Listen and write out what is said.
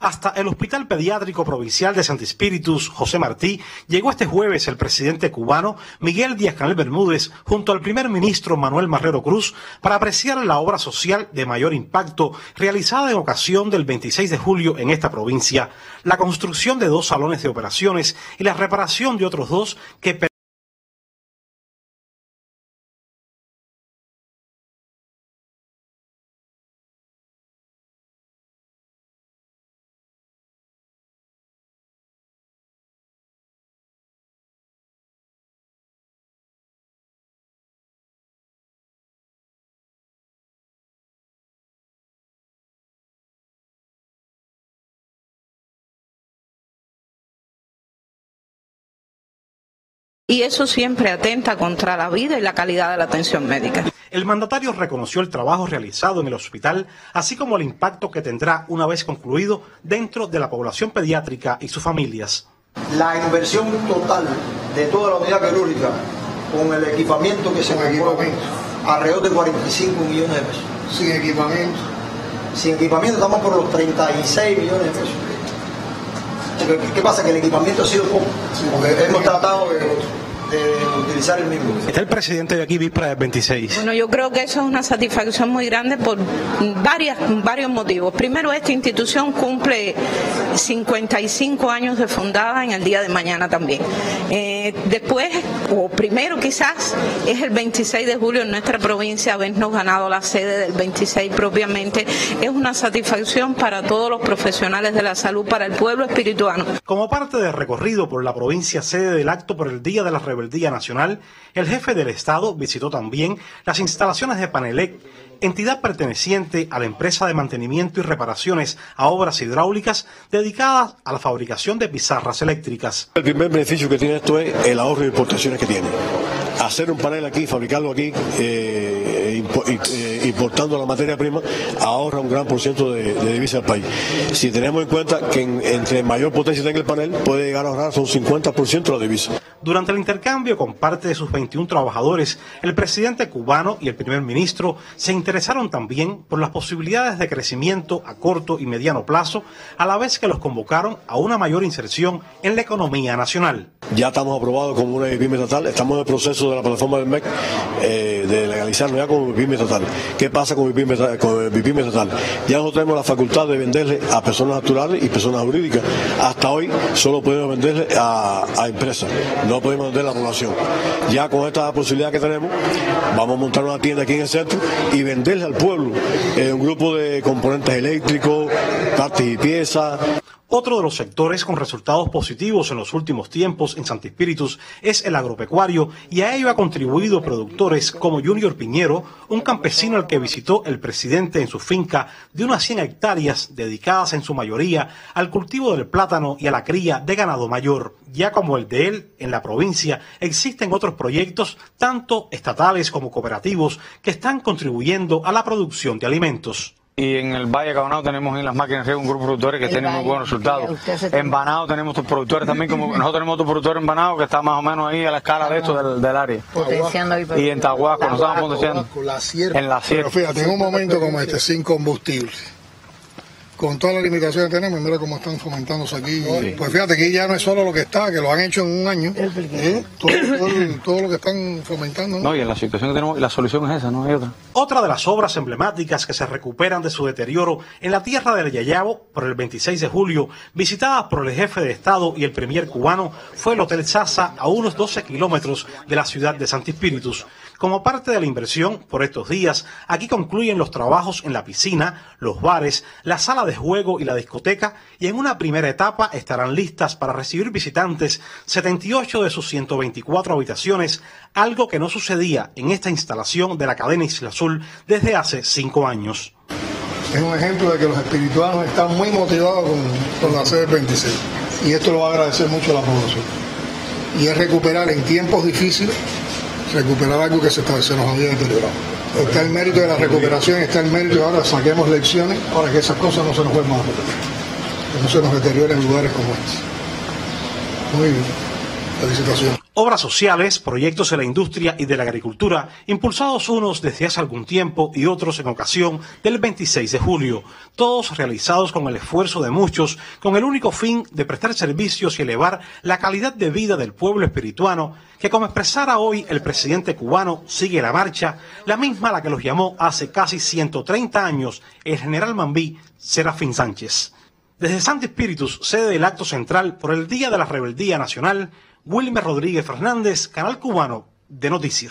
Hasta el Hospital Pediátrico Provincial de Santi Espíritus, José Martí, llegó este jueves el presidente cubano Miguel Díaz Canel Bermúdez junto al primer ministro Manuel Marrero Cruz para apreciar la obra social de mayor impacto realizada en ocasión del 26 de julio en esta provincia, la construcción de dos salones de operaciones y la reparación de otros dos que y eso siempre atenta contra la vida y la calidad de la atención médica. El mandatario reconoció el trabajo realizado en el hospital, así como el impacto que tendrá una vez concluido dentro de la población pediátrica y sus familias. La inversión total de toda la unidad quirúrgica con el equipamiento que se compró, alrededor de 45 millones de pesos. Sin equipamiento. Sin equipamiento estamos por los 36 millones de pesos. ¿Qué pasa? Que el equipamiento ha sido poco. Porque hemos tratado de de utilizar el mismo. Está el presidente de aquí víspera del 26. Bueno, yo creo que eso es una satisfacción muy grande por varias, varios motivos. Primero, esta institución cumple 55 años de fundada en el día de mañana también. Eh, después, o primero quizás, es el 26 de julio en nuestra provincia habernos ganado la sede del 26 propiamente. Es una satisfacción para todos los profesionales de la salud, para el pueblo espirituano. Como parte del recorrido por la provincia sede del acto por el Día de la Rebeldía Nacional, el jefe del Estado visitó también las instalaciones de Panelec, entidad perteneciente a la empresa de mantenimiento y reparaciones a obras hidráulicas dedicadas a la fabricación de pizarras eléctricas. El primer beneficio que tiene esto es el ahorro de importaciones que tiene. Hacer un panel aquí, fabricarlo aquí, eh, importando la materia prima, ahorra un gran por ciento de, de divisa al país. Si tenemos en cuenta que entre mayor potencia tenga el panel, puede llegar a ahorrar un 50% de la divisa. Durante el intercambio con parte de sus 21 trabajadores, el presidente cubano y el primer ministro se interesaron también por las posibilidades de crecimiento a corto y mediano plazo, a la vez que los convocaron a una mayor inserción en la economía nacional. Ya estamos aprobados como una pyme estatal, estamos en el proceso de la plataforma del MEC eh, de legalizarlo ya como pyme estatal. ¿Qué pasa con pyme estatal? Ya nosotros tenemos la facultad de venderle a personas naturales y personas jurídicas. Hasta hoy solo podemos venderle a, a empresas no podemos vender la población. Ya con esta posibilidad que tenemos, vamos a montar una tienda aquí en el centro y venderle al pueblo eh, un grupo de componentes eléctricos, partes y piezas. Otro de los sectores con resultados positivos en los últimos tiempos en Santi Espíritus es el agropecuario y a ello ha contribuido productores como Junior Piñero, un campesino al que visitó el presidente en su finca de unas 100 hectáreas dedicadas en su mayoría al cultivo del plátano y a la cría de ganado mayor. Ya como el de él, en la provincia existen otros proyectos, tanto estatales como cooperativos, que están contribuyendo a la producción de alimentos. Y en el Valle Cabonado tenemos en las máquinas un grupo de productores que tienen muy buenos resultados. En Banao tenemos otros productores también, como nosotros tenemos otro productor en Banao que está más o menos ahí a la escala de esto del, del área. Y en Tahuasco, nos estamos potenciando. En la sierra. Pero fíjate, en un momento como este, sin combustible con todas las limitaciones que tenemos, mira cómo están fomentándose aquí. Pues fíjate que ya no es solo lo que está, que lo han hecho en un año, ¿eh? todo, lo que están fomentando. ¿no? y en la situación que tenemos, la solución es esa, no hay otra. Otra de las obras emblemáticas que se recuperan de su deterioro en la tierra del Yayabo por el 26 de julio, visitadas por el jefe de Estado y el premier cubano, fue el Hotel Sasa a unos 12 kilómetros de la ciudad de Santi Espíritus. Como parte de la inversión por estos días, aquí concluyen los trabajos en la piscina, los bares, la sala de juego y la discoteca y en una primera etapa estarán listas para recibir visitantes 78 de sus 124 habitaciones, algo que no sucedía en esta instalación de la cadena Isla Azul desde hace cinco años. Es un ejemplo de que los espirituanos están muy motivados con, con la sede 26 y esto lo va a agradecer mucho a la población. Y es recuperar en tiempos difíciles recuperar algo que se, nos había deteriorado. Está el mérito de la recuperación, está el mérito de ahora saquemos lecciones para que esas cosas no se nos vuelvan a repetir, que no se nos deterioren en lugares como este. Muy bien. Obras sociales, proyectos de la industria y de la agricultura, impulsados unos desde hace algún tiempo y otros en ocasión del 26 de julio, todos realizados con el esfuerzo de muchos, con el único fin de prestar servicios y elevar la calidad de vida del pueblo espirituano, que como expresara hoy el presidente cubano, sigue la marcha, la misma a la que los llamó hace casi 130 años el general Mambí Serafín Sánchez. Desde Santo Espíritus, sede del acto central por el Día de la Rebeldía Nacional, Wilmer Rodríguez Fernández, Canal Cubano de Noticias.